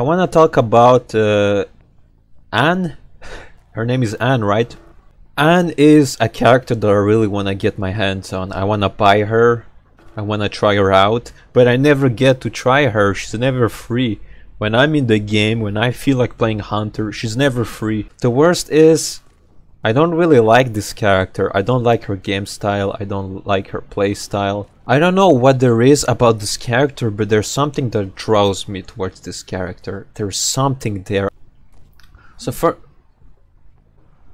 I want to talk about uh, Ann. Her name is Ann, right? Ann is a character that I really want to get my hands on. I want to buy her. I want to try her out. But I never get to try her. She's never free. When I'm in the game, when I feel like playing Hunter, she's never free. The worst is, I don't really like this character. I don't like her game style. I don't like her play style. I don't know what there is about this character, but there's something that draws me towards this character. There's something there. So for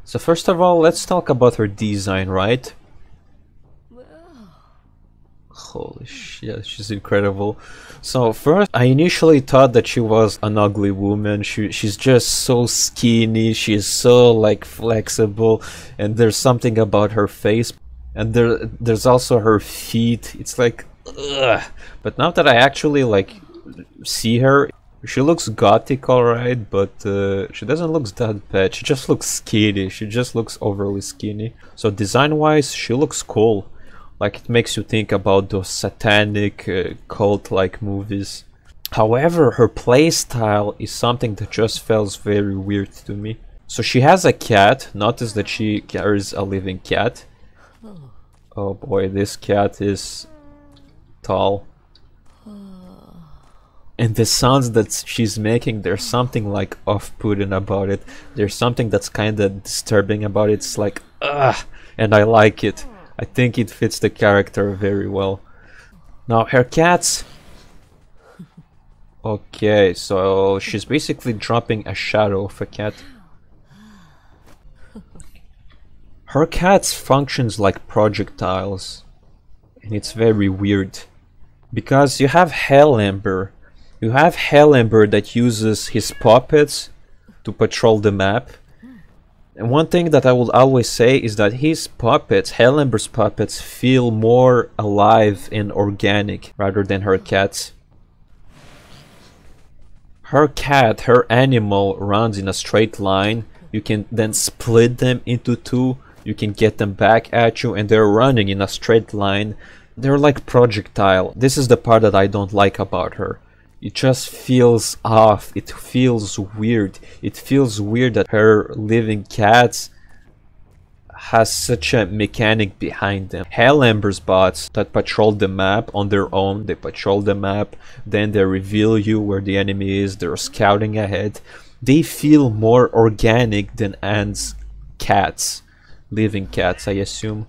so first of all, let's talk about her design, right? Holy shit, she's incredible. So first, I initially thought that she was an ugly woman. She she's just so skinny. She's so like flexible, and there's something about her face, and there there's also her feet. It's like, ugh. but now that I actually like see her, she looks gothic, alright, but uh, she doesn't look that bad. She just looks skinny. She just looks overly skinny. So design-wise, she looks cool. Like it makes you think about those satanic uh, cult-like movies. However, her playstyle is something that just feels very weird to me. So she has a cat. Notice that she carries a living cat. Oh boy, this cat is tall. And the sounds that she's making, there's something like off-putting about it. There's something that's kind of disturbing about it. It's like, ugh, and I like it. I think it fits the character very well. Now her cats. Okay, so she's basically dropping a shadow of a cat. Her cats functions like projectiles. And it's very weird. Because you have Hell Ember. You have Hell Ember that uses his puppets to patrol the map. And one thing that I will always say is that his puppets, Hell Ember's puppets, feel more alive and organic rather than her cats. Her cat, her animal runs in a straight line. You can then split them into two. You can get them back at you and they're running in a straight line. They're like projectile. This is the part that I don't like about her it just feels off. It feels weird. It feels weird that her living cats has such a mechanic behind them. Hell Ember's bots that patrol the map on their own. They patrol the map. Then they reveal you where the enemy is. They're scouting ahead. They feel more organic than Ann's, cats living cats I assume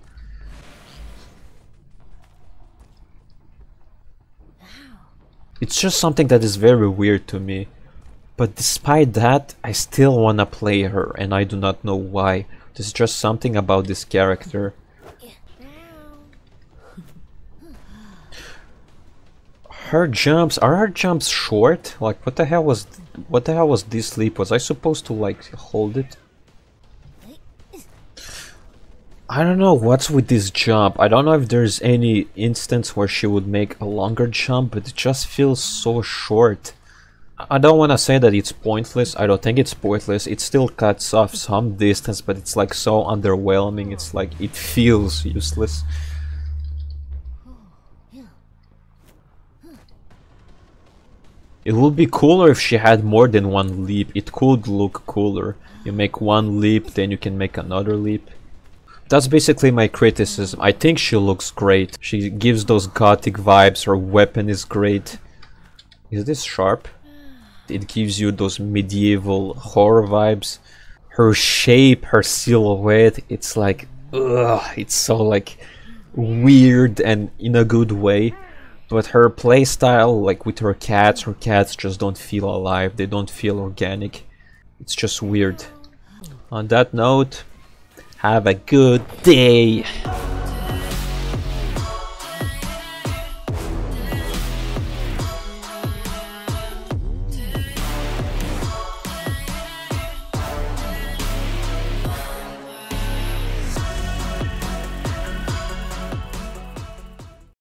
It's just something that is very weird to me. But despite that, I still wanna play her, and I do not know why. There's just something about this character. Her jumps, are her jumps short? Like, what the hell was, what the hell was this leap? Was I supposed to, like, hold it? I don't know what's with this jump. I don't know if there's any instance where she would make a longer jump, but it just feels so short. I don't want to say that it's pointless. I don't think it's pointless. It still cuts off some distance, but it's like so underwhelming. It's like it feels useless. It would be cooler if she had more than one leap. It could look cooler. You make one leap, then you can make another leap. That's basically my criticism. I think she looks great. She gives those gothic vibes. Her weapon is great. Is this sharp? It gives you those medieval horror vibes. Her shape, her silhouette, it's like, ugh, it's so like weird and in a good way. But her playstyle, like with her cats, her cats just don't feel alive. They don't feel organic. It's just weird. On that note, have a good day.